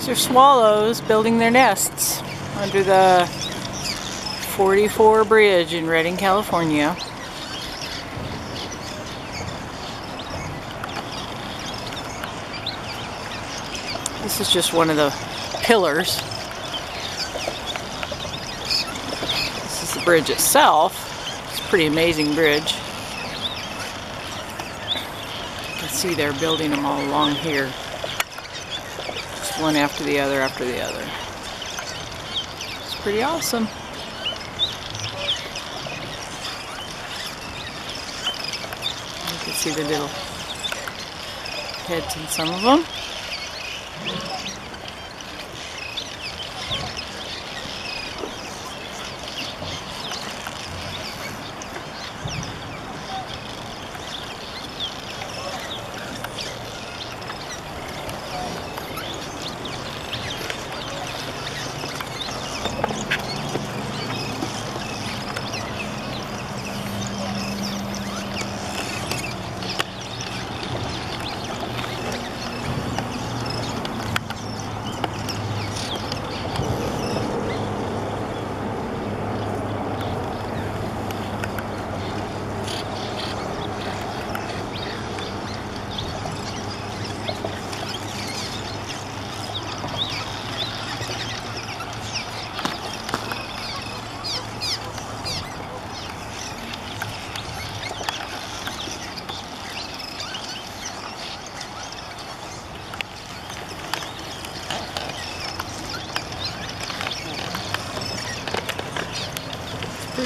These are swallows building their nests under the 44 Bridge in Redding, California. This is just one of the pillars. This is the bridge itself. It's a pretty amazing bridge. You can see they're building them all along here one after the other after the other. It's pretty awesome. You can see the little heads in some of them.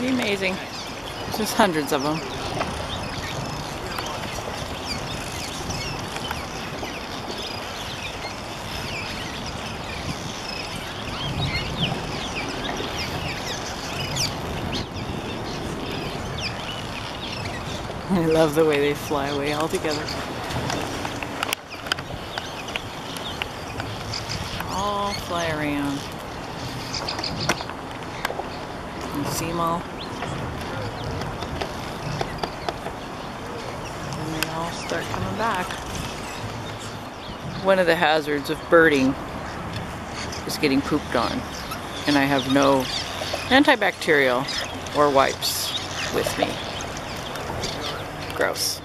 Pretty amazing. There's hundreds of them. I love the way they fly away all together. All fly around. You see them all? And they all start coming back. One of the hazards of birding is getting pooped on. And I have no antibacterial or wipes with me. Gross.